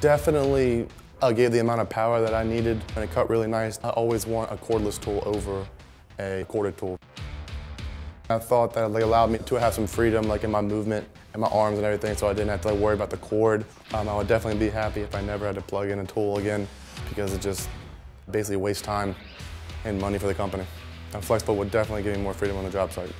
Definitely uh, gave the amount of power that I needed and it cut really nice. I always want a cordless tool over a corded tool. I thought that like, allowed me to have some freedom like in my movement and my arms and everything so I didn't have to like, worry about the cord. Um, I would definitely be happy if I never had to plug in a tool again because it just basically wastes time and money for the company. And FLEXVOLT would definitely give me more freedom on the job site.